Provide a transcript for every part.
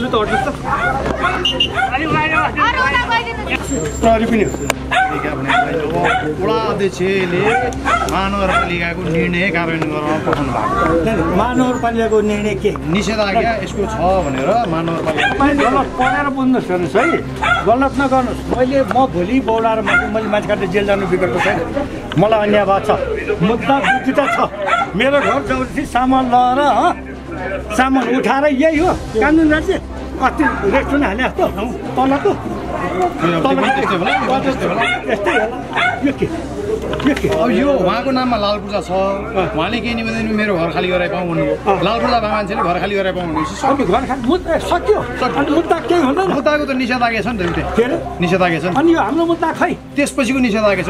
अलि त अध्यक्षले महानगरपालिकाको निर्णय कार्यान्वयन गर्न पठाउनु भएको महानगरपालिकाको निर्णय के? निषेधाज्ञा यसको छ भनेर महानगरपालिका पढेर बुझ्नुहोस् हेर्नुहोस् है। गलत नगर्नुहोस्। मैले म भोलि बौलाएर मात्रै मैले मान्छे काटेर जेल जानु बिगडेको छैन? मलाई अन्याय भएको छ। मुद्दा छ। मेरो घर जबरजस्ती सामान लगेर हँ, सामान उठाएर यही हो। कानुन राज्य अस्ति रेस्टुरेन्ट हाले जस्तो तलको। होला। यस्तै होला। यो के? अब यो उहाँको नाममा लाल पूजा छ। उहाँले केही निवेदन मेरो घर खाली गराइ पाउँ भन्नुभयो। लाल भएको मान्छेले घर खाली गराइ पाउँ सक्यो मुद्दा केही हुँदैन। मुद्दाको त निषेधाज्ञा छ नि त एउटै के निषेधाज्ञा छ अनि यो हाम्रो मुद्दा खै? त्यसपछिको निषेधाज्ञा छ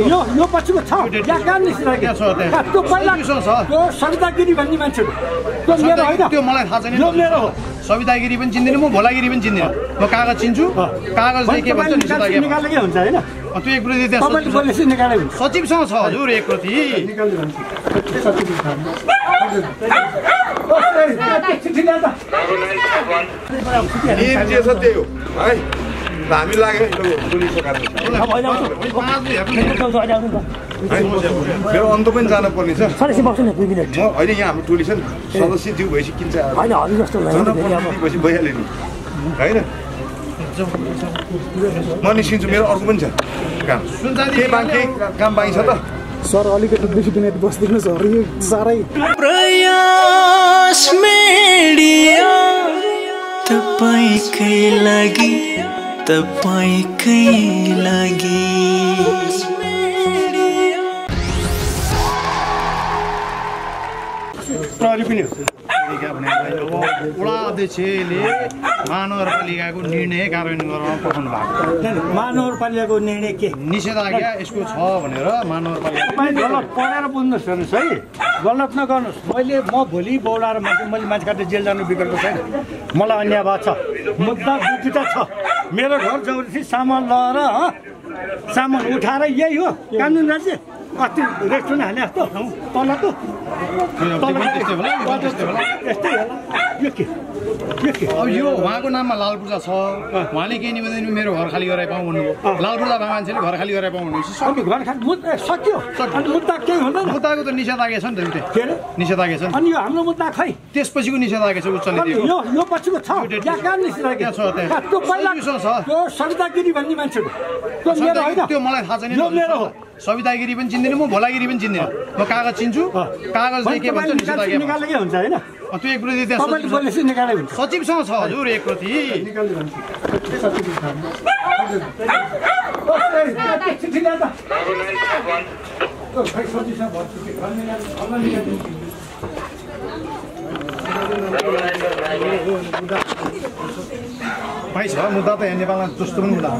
यो यो पछिको छ। कहाँ त्यहाँ। त्यो पहिला संविधान छ। त्यो सवितागिरी भन्ने मान्छे हो त्यो मेरो होइन। त्यो मलाई थाहा छैन यो मेरो हो। सवितागिरी पनि चिन्दिनँ म भोलागिरी पनि चिन्दिनँ। म कागज चिन्छु। कागजले के भन्छ त्यो एक प्रति सचिवसँग छ हजुर एक प्रति। हामी लाग्यो है। मेरो अन्त पनि जानुपर्ने छ। सर बस्नु न दुई मिनट। म अहिले यहाँ हाम्रो टोली छ नि सदस्य जिउ भएपछि किन्छ। भएपछि भइहाल्यो नि। होइन? म निस्किन्छु मेरो अर्को पनि छ काम। केही बाँकी? केही काम बाँकी छ त। सर अलिकति दुई मिनट बसिदिनुहोस् यो साह्रै। प्रयास मेडिया तपाईँकै लागि तपाईँकै लागि। प्रहरी पनि हो। वडा अध्यक्षले महानगरपालिकाको निर्णय कार्यान्वयन गर्न पठाउनु भएको महानगरपालिकाको निर्णय के? निषेधाज्ञा यसको छ भनेर महानगरपालिका पढेर बुझ्नुहोस् हेर्नुहोस् है। गलत नगर्नुहोस्। मैले म भोलि बौलाएर मात्रै मैले मान्छे काटेर जेल जानु बिगडेको छैन। मलाई अन्याय भएको छ। मुद्दा दुईवटा छ। मेरो घर जबरजस्ती सामान लगेर हँ, सामान उठाएर यही हो। कानुन राज्य। अस्ति रेस्टुरेन्ट हाले जस्तो। तलको। अब यो उहाँको नाममा लाल पूजा छ उहाँले केही निवेदन मेरो घर खाली गराइ पाउँ भन्नुभयो। लाल पूजा भएको मान्छेले घर खाली गराइ पाउँ भनेपछि सक्यो। मुद्दा केही हुँदैन। मुद्दाको त निषेधाज्ञा छ नि त एउटै निषेधाज्ञा छ अनि यो हाम्रो मुद्दा खै? त्यसपछिको निषेधाज्ञा छ यो पछिको। त्यो सवितागिरी भन्ने मलाई थाहा छैन सवितागिरी पनि चिन्दिनँ म भोलागिरी पनि चिन्दिनँ। म कागज चिन्छु कागजले के भन्छ तपाईँले निषेधाज्ञा निकालेकै हुन्छ होइन त्यो एक प्रति सचिवसँग छ हजुर एक प्रति चिठी ल्याएर त। ओ, खै सचिवसँग भन्छु कि, भन्ने गाडी, भन्ने निकालिदिन्छु। भाइ छ मुद्दा त यहाँ नेपालमा जस्तो पनि मुद्दा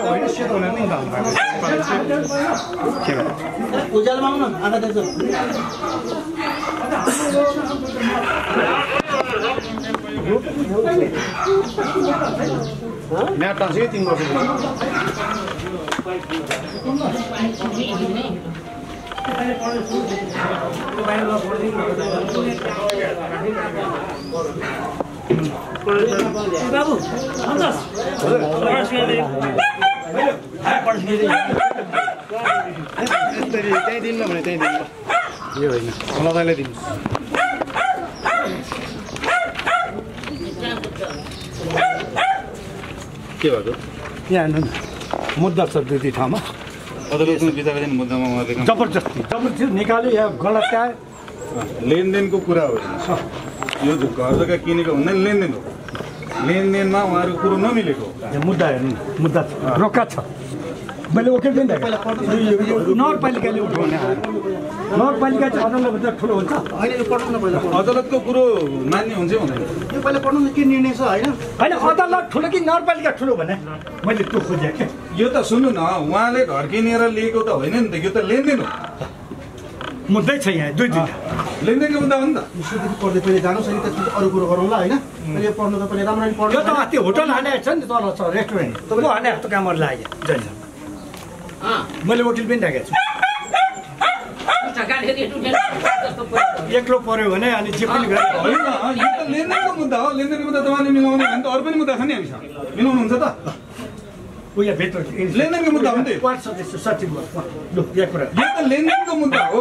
होइन सेतो मुद्दा? म्याट तिन वर्ष त्यहीँ भने दिनु होइन मलाई के भएको? यहाँ हेर्नु मुद्दा छ दुई दुई ठाउँमा। मुद्दामा उहाँले काम- जबरजस्ती जबरजस्ती निकाल्यो यहाँ गलत क्या? लेनदेनको कुरा हो यो। जो घर जग्गा किनेको भन्दा नि लेनदेन हो लेनदेनमा उहाँहरूको कुरो नमिलेको। मुद्दा हेर्नु न, मुद्दा छ। रोका छ। मैले वकिल पनि नगरपालिकाले उठाउने नगरपालिका चाहिँ अदालतभन्दा ठुलो हुन्छ। अदालतको कुरो मान्य हुन्छ हुँदैन। होइन? अदालत ठुलो कि नगरपालिका ठुलो भने? मैले त्यो खोजेँ क्या यो त सुन्नु न उहाँले घर किनेर लिएको त होइन नि त यो त लेनदेन हो। मुद्दै छ यहाँ दुई दुईवटा लेनदेनको मुद्दा हो नि त। यो त अस्ति होटल हालेको छ नि तल छ रेस्टुरेन्ट। त्यो हाले जस्तो कामहरू लाग्यो। जहिले मैले वकिल पनि राखेको छु। एक्लो पऱ्यो भने अनि जे पनि लेनदेनको मुद्दा हो। लेनदेनको मुद्दा तपाईँले मिलाउने भने त अरू पनि मुद्दा छ नि हामीसँग। मिलाउनुहुन्छ त। भित्र लेनदेनको मुद्दा हो नि त यो। वार्ड सदस्य सचिव लु यहाँ कुरा। यो त लेनदेनको मुद्दा हो।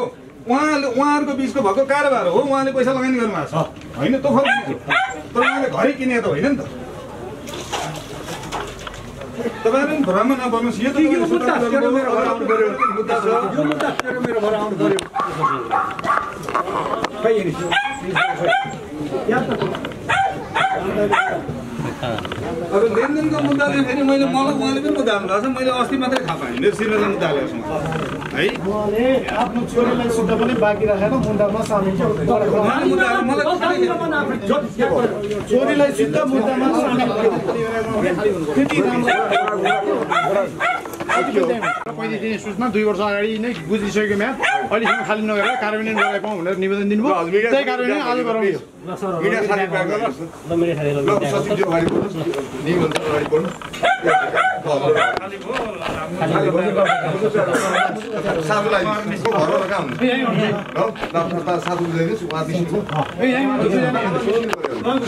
उहाँले उहाँहरूको बिचको भएको कारोबार हो। उहाँले पैसा लगानी गर्नुभएको छ। होइन फरक तर उहाँले घरै किने त होइन नि त। तपाईँहरू पनि भ्रम नपर्नुहोस् यो यो तपाईँले मुद्दा मेरो घर आउनु छ यो मुद्दा मेरो घर आउनु पर्यो खै यहाँ अब लेनदेनको मुद्दा चाहिँ फेरि मैले मलाई उहाँले पनि मुद्दा हाल्नु भएको छ मैले अस्ति मात्रै थाहा पाएँ। मेरो श्रीमतीले मुद्दा हालेको छु है? उहाँले आफ्नो छोरीलाई सुत्न पनि बाँकी राखेर मुद्दामा सामिल। छोरीलाई शुद्ध मुद्दामा सामिल। त्यति राम्रो पैँतिस दिने सूचना दुई वर्ष अगाडि नै बुझिसकेको म्याद अहिलेसम्म खाली नगरेर कार्यान्वयन गराइ पाउँ भनेर निवेदन दिनुभयो। त्यही कार्यान्वयन आज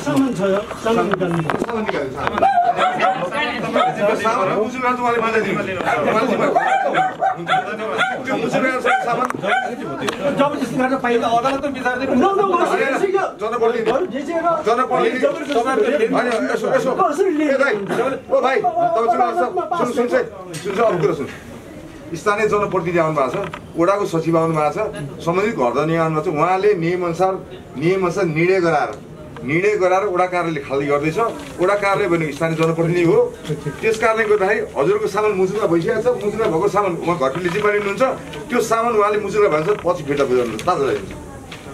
सामान छ सामान निकाल्नु स्थानीय जनप्रतिनिधि आउनु भएको छ वडाको सचिव आउनु भएको छ सम्बन्धित घर धनी आउनु भएको छ उहाँले नियमअनुसार नियमअनुसार निर्णय गराएर निर्णय गराएर वडा कार्यालय खाली गर्दैछ। वडा कार्यालय भनेको स्थानीय जनप्रतिनिधि हो। त्यस कारणले गर्दाखेरि हजुरको सामान मुजुरा भइसकेको छ। मुजुरा भएको सामान उहाँ घरले जिम्मा लिनुहुन्छ। त्यो सामान उहाँले मुजुरा भन्छ पछि फिर्ता बुझाउनुहोस् ताजा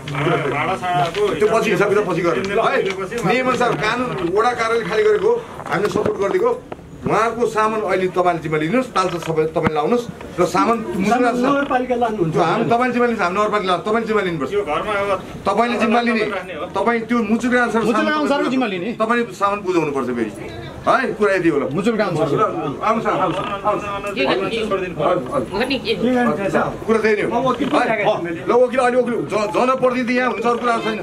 त्यो पछि हिसाब किताब पछि गर्नु है नियमअनुसार कानुन वडा कार्यालय खाली गरेको हामीले सपोर्ट गरिदिएको उहाँको सामान अहिले तपाईँले जिम्मा लिनुहोस् तालचा सबै तपाईँले लाउनुहोस्। र सामान हामी तपाईँले जिम्मा लिन्छ हामी नगरपालिका लानु तपाईँले जिम्मा लिनुपर्छ। तपाईँले जिम्मा लिने तपाईँ त्यो अनुसार जिम्मा लिने। तपाईँले सामान बुझाउनु पर्छ फेरि। है कुरा यति होला? कुरा त्यही नै हो। ल वकिल अहिले वकिल जनप्रतिनिधि यहाँ हुन्छ अरू कुरा छैन।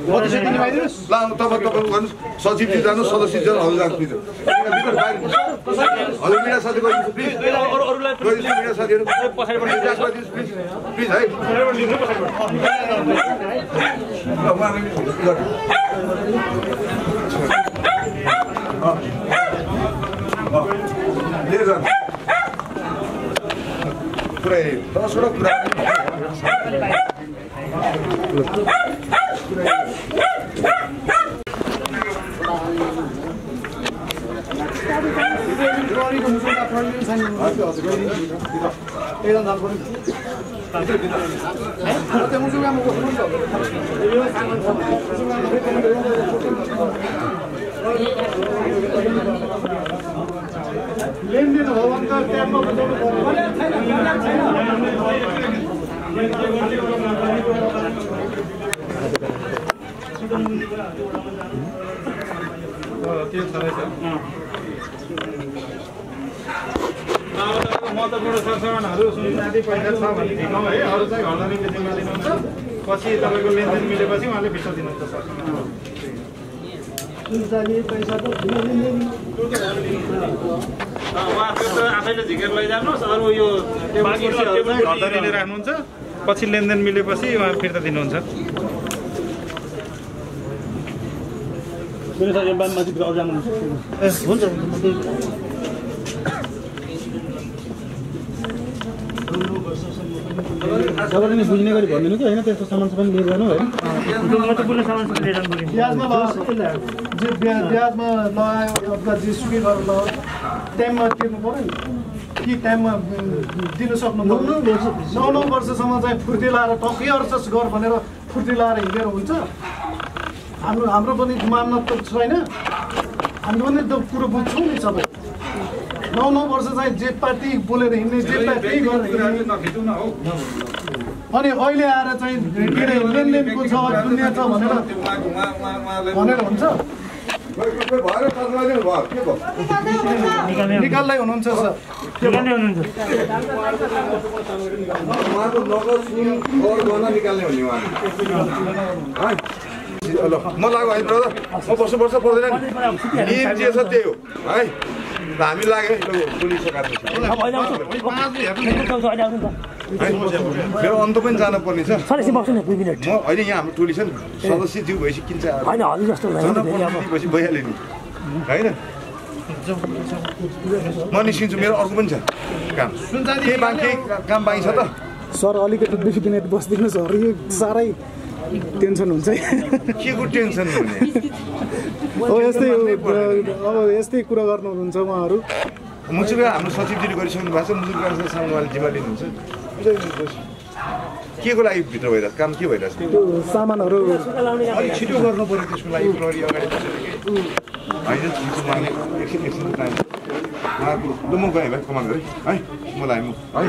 ल तपाईँ तपाईँ गर्नुहोस् सचिवजी जानु हजुर जानुहोस् भित्र भित्र बाहिर हजुर मिडिया साथी गइदिनुहोस् प्लिज मिडिया साथीहरू गरिदिनुहोस् प्लिज प्लिज है। लिएर जानु पुरै दसवटा कुरा मुजुरका प्रहरीले साइन गर्नु हजुर त्यो सरसामानहरू सुनचाँदी पैसा छ भने हो अरू चाहिँ घरधनीले जिम्मा दिनुहुन्छ पछि तपाईँको लेनदेन मिलेपछि उहाँले फिर्ता दिनुहुन्छ सरसामान त आफैले झिकेर लैजानुहोस् अरू यो घरधनीले राख्नुहुन्छ पछि लेनदेन मिलेपछि उहाँ फिर्ता दिनुहुन्छ। जानु हुन्छ तपाईँले नि बुझ्ने गरी भनिदिनु कि होइन त्यस्तो सामान सबै लिएर जानु होइन? पर्यो। ब्याजमा लगायो जे अथवा जेसुकै गरेर लगायो टाइममा तिर्नु पऱ्यो नि। कि टाइममा दिनु सक्नु नौ नौ वर्षसम्म चाहिँ फुर्ती लाएर टक्कै अर्चस गर भनेर फुर्ती लाएर हिँडेर हुन्छ। हाम्रो हाम्रो पनि मान्न त छैन। हामीले पनि त कुरो बुझ्छौँ नि सबै। नौ नौ वर्ष चाहिँ जे पार्टी बोलेर हिँड्ने जे पार्टी अनि अहिले आएर चाहिँ लेनदेनको छ दुनियाँ छ भनेर भनेर हुन्छ। निकाल्दै हुनुहुन्छ सर। निकाल्ने हुनुहुन्छ। उहाँको नगद सुन कर गर्न निकाल्ने हो नि उहाँ। है? ल म लाग्यो है ब्रदर म बस्नुपर्छ पर्दैन नि। नियम जे छ त्यही हो। है? हामी लाग्यो है मेरो अन्त पनि जानुपर्ने छ। सर बस्नु न दुई मिनट। म अहिले यहाँ हाम्रो टोली छ नि। सदस्य जिउ भएपछि किन्छ भएपछि भइहाल्यो नि। होइन? म निस्किन्छु मेरो अर्को पनि छ काम। केही बाँकी काम बाँकी छ त? सर अलिकति दुई मिनट बसिदिनु सर यो साह्रै टेन्सन हुन्छ। है के को टेन्सन हुने? हो यस्तै हो, अब यस्तै कुरा गर्नुहुन्छ उहाँहरू। मुजुर हाम्रो सचिवजीले गरिसक्नु भएको छ। उहाँले जिम्मा लिनुहुन्छ के को लागि भित्र भइरहेछ काम के भइरहेछ त्यो सामानहरू अलिक छिटो गर्नु पऱ्यो त्यसको लागि प्रहरी अगाडि होइन छिटो माग्ने एकछिन एकछिन टाइम उहाँको ल म गएँ भाइ कमान गरेँ है मलाई म है।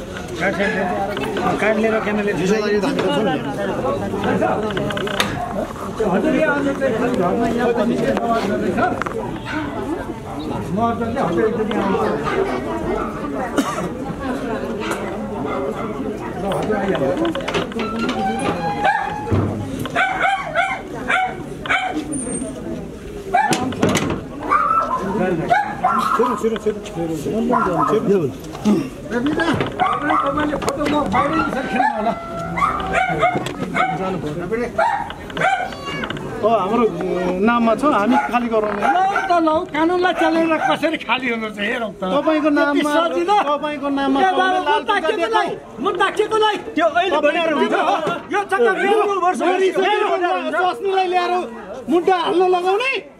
विषय माग्ने गरेर पनि हुन्छ। कार्ड लिएर क्यामेरा विषय लागि त हामी त छौँ नि। हो हाम्रो नाममा छ हामी खाली गराउने त लौ कानुनलाई चलेर कसरी खाली हुनु चाहिँ हेरौँ त तपाईँको नाममा। तपाईँको नाममा त्यो अहिले यो चक्कर ल्याएर मुद्दा हाल्न लगाउने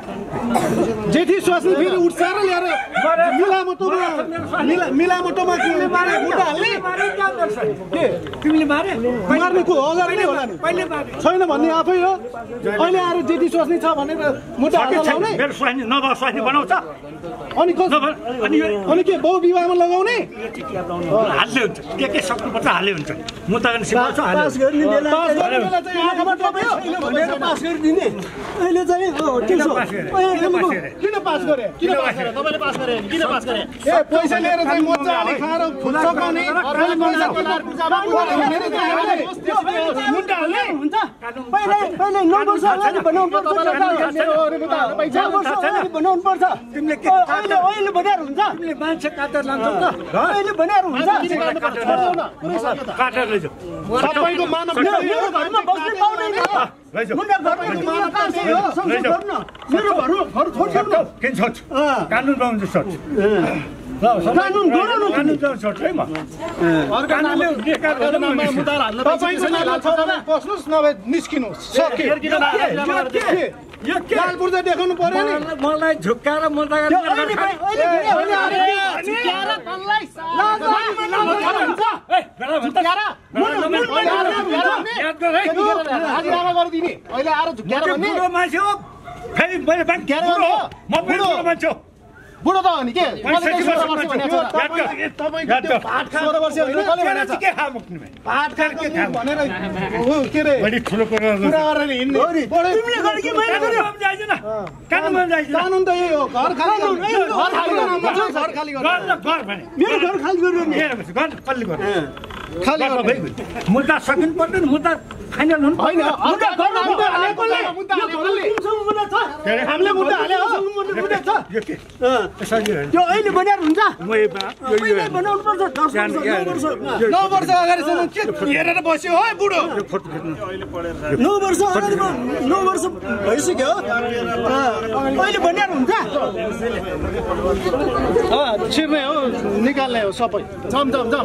जेठी स्वास्नी फेरि उठ्छ र ल्याएर मिलामोटोमा मिला- मिलामोटोमा के मुद्दा हाल्ने? के? तिमीले मारे? मार्ने को अगाडि नै होला नि। छैन भन्ने आफै हो। अहिले आएर जेठी स्वास्नी छ भनेर स्वानी बनाउँछ। अनि अनि के बहु विवाहमा लगाउने? हाल्दै हुन्छ। के के सक्नुपर्छ हाल्दै हुन्छ। टप्यो भनेर पास गरिदिने। अहिले चाहिँ किन पास गरे? किन पास गरे? पास गरे? तपाईँले पास गरे किन पास गरे? ए पैसा लिएर चाहिँ मजा हाली खाएर सघाउने अरूले पैसा केटाहरू पूजामा पुऱ्याउने भनेर चाहिँ हाल्ने। मुद्दा हाल्ने। हुन्छ पहिले पहिले नौ वर्ष अगाडि बनाउनु पर्छ बनाउनु पर्छ तिमीले के अहिले अहिले बनाएर हुन्छ तिमीले मान्छे काटेर लान्छौ त। अहिले बनाएर हुन्छ। काटेर लैजाऊ। सबैको मानव मेरो मेरो घरमा बस्नै पाउँदैन हो गर्नु मेरो घर घर छोड्छु किन छोड्छु कानुन छोड्छु कानुन गराउनु कानुन छोड्छु है म कानुनले बेकार गरेर बस्नुहोस् नभए निस्किनुहोस् देखाउनु पर्यो नि मलाई- मलाई झुक्काएर मुद्दा अहिले गर्ने अहिले अहिले आएर झुक्क्याएर तललाई लाज हुन्छ याद गर है गरिदिने अहिले आएर झुक्क्याएर भन्ने बुढो मान्छे हो। फेरि मैले बुढो हो। म पनि मान्छे हो। बुढो त हो नि के। भात खा सोह्र वर्ष होइन? कसले भनेको तेरो छ चाहिँ के खा मुक्ने भाइ? भात खाएर। कानुन त यही हो घर खाली। घर खाली गर्नु। पर्छ, घर खाली गर्नु। गर न, गर भने। मेरो घर खाली गर्नु। मुद्दा सकिनु पर्दैन मुद्दा फाइनल हुनु होइन पर्दैन। मुद्दा गर्नु मुद्दा छ? हामीले। त्यो अहिले बनाएर हुन्छ? बनाउनु पर्छ नौ वर्ष। अगाडिसम्म के हेरेर बस्यो है बुढो? नौ वर्ष अगाडि नौ वर्ष भइसक्यो। अँ, अहिले बनाएर हुन्छ? अँ, छिर्ने हो निकाल्ने हो सबै। जम जम जम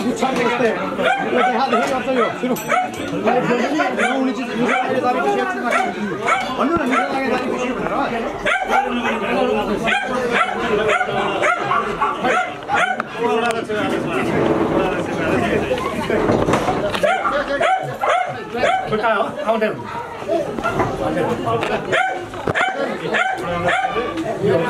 तपाईँ तपाईँले सिक्न पाउँदैन कसरी कसरी दिन्छौँ कसरी दिन्छौँ दिँदैन मान्दैन मान्दैन यस्तो तरिकाले हुन्छ चल छिरो छिरो छिरो अँ, कहाँ बुझ्छ नि यस्तै यो देखादेखि गर्छ यो छिरो नहुने चिज मिठो लाग्यो तारिक भन्नु न मिठो लाग्यो तारिक खुसी भनेर खुट्टा हो आउँदैन यसलाई चल्ने गर्ने यसलाई चल्ने गर्ने आउनु पर्छ सधैँ आउनु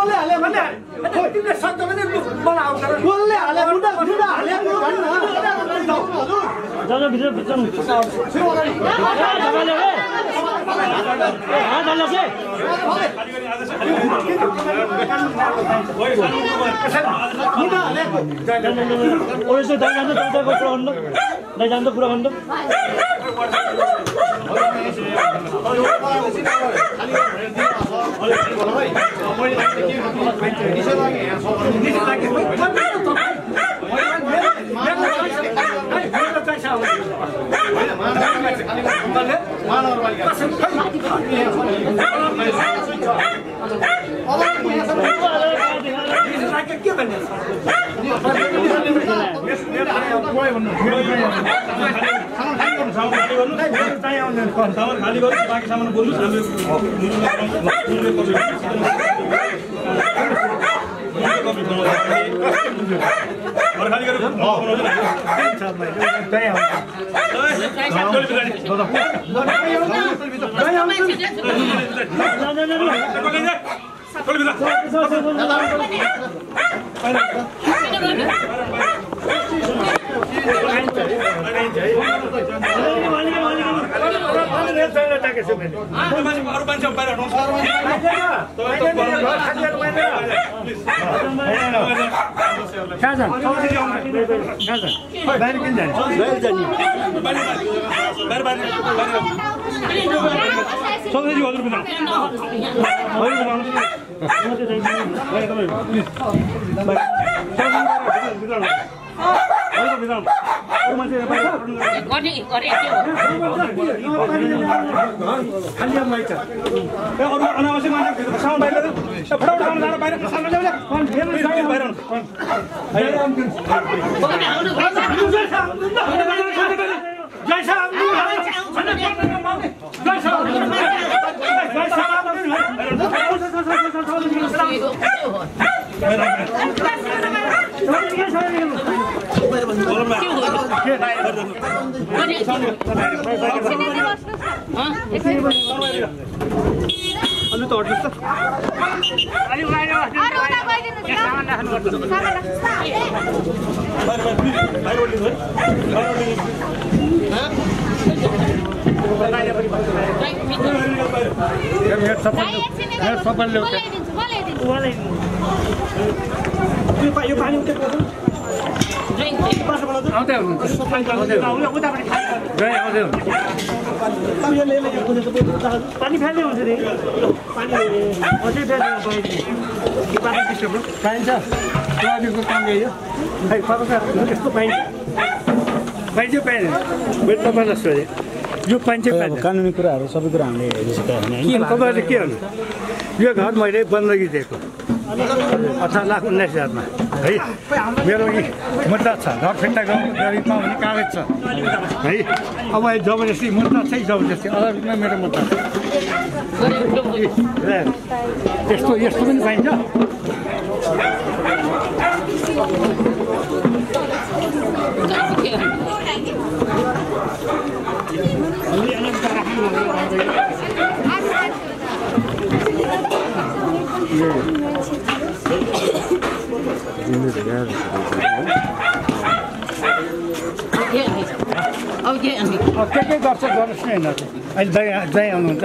कसले हाले हाले तिमीले सक्दो भने मलाई आउँछ कसले हाले मुद्दा मुद्दा हाले भन्नु मेरो पैसा आउँदैन के भन्ने खाली गर्नु बाँकी सामान बोल्नु खाली अरू मान्छे सधैँ हजुर बिना गर्ने गरे त्यो खाली अब माइक ए, अरू अनावश्यक मान्छे सामान बाहिर ल्याएर, आउँदै हुनुहुन्छ पानी फ्याल्ने हुन्छ नि पानी अझै पाइन्छ प्रहरीको काम यही हो खै कता छ? यस्तो पाइन्छ पाइन्छ तपाईँलाई सोधेँ यो पाइन्छ कानुनी कुराहरू सबै कुरा हामीले हेरिसकेका होइन के तपाईँले के गर्नु यो घर मैले बन्दगी दिएको। अठार लाख उन्नाइस हजारमा। है? मेरो मुद्दा छ। घर फिर्ता गरिबमा भने कागज छ। है? अब यो जबरजस्ती मुद्दा चाहिँ जबरजस्ती। अदालतमा मेरो मुद्दा छ। यस्तो यस्तो पनि पाइन्छ। के के गर्छ गर्नुहोस् न यिनीहरू। अहिले जय जय आउनुहुन्छ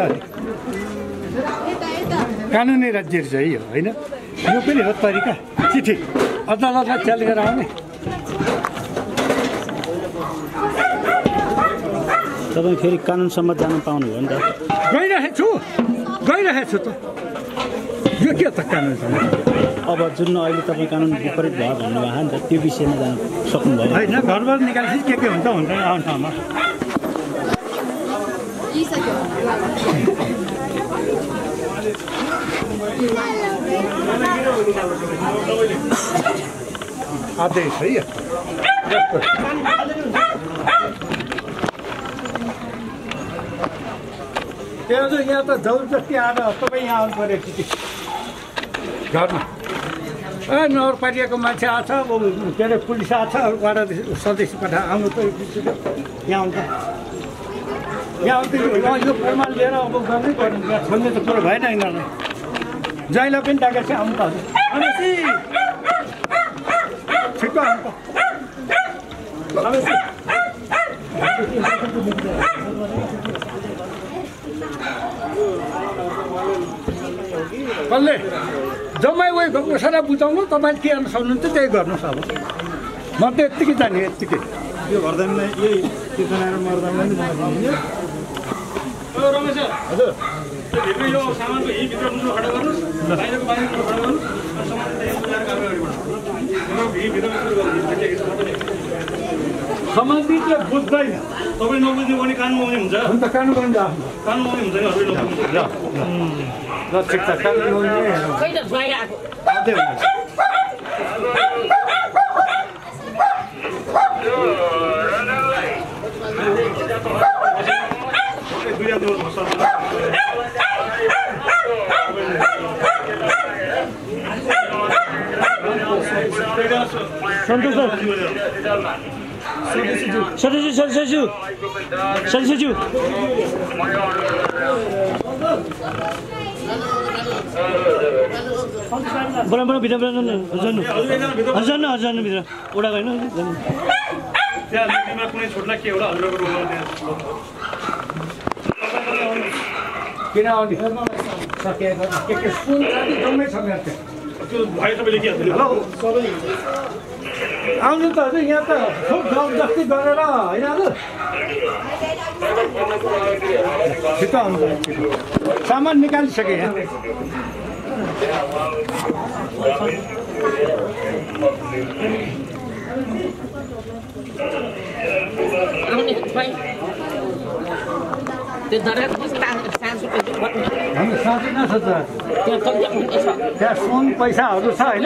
कानुनी राज्य रहेछ है यो होइन? यो पनि हो तरिका। चिठी। अदालतलाई च्याल गरेर आउने। तपाईँ फेरि कानुनसम्म जानु पाउनुभयो नि त। गइरहेको छु गइरहेको छु त। यो के त कानुन छ? अब जुन अहिले तपाईँ कानुन विपरीत भयो भन्नुभएको नि त त्यो विषयमा जानु सक्नुभयो। होइन घरबाट निकालेपछि के के हुन्छ हुन्छ आउने ठाउँमा आदेश है यो। त्यो चाहिँ यहाँ त जबरजस्ती आएर तपाईँ यहाँ आउनु पऱ्यो। कि घरमा ए नगरपालिकाको मान्छे आएको छ अब के अरे पुलिस आएको छ वाडा सदस्य पठा आउनु त यहाँ आउँछ। यहाँ आउँछ यो प्रमाण लिएर अब गर्नै पर्ने छोड्ने त कुरो भएन यिनीहरूलाई। जहिले पनि डाकेर चाहिँ आउनु त छिटो आउनु त। कसले जम्मै उयो उसरा बुझाउनु तपाईँले के गर्न सक्नुहुन्छ त्यही गर्नुहोस् अब। म त यत्तिकै जाने यत्तिकै। यो घरदामलाई यही किर्तना र मर्दामलाई नि। मलाई दिनु सम्बन्धितले बुझ्दैन। तपाईँ नबुझ्ने भने कानुन आउने हुन्छ। कानुन आउने हुन्छ। नि हजुर ल ठिक छ सन्तोष सदस्यज्यू सदस्यज्यू सदस्यज्यू बोला बोला भित्र बोला जानु। हजुर जानु हजुर जानु भित्र। होइन जानु। त्यहाँ मिटिङमा कुनै छोड्ला के एउटा हजुरको रूपमा त्यहाँ। किन आउने सकिएको के के सुन जम्मै छ। मेरो त्यहाँ त्यो भाइ तपाईँले के हेलो। आउनु त हजुर यहाँ त खुब जबरजस्ती गरेर होइन छिटो सामान निकालिसकेँ यहाँ न त्यहाँ सुन पैसाहरू छ होइन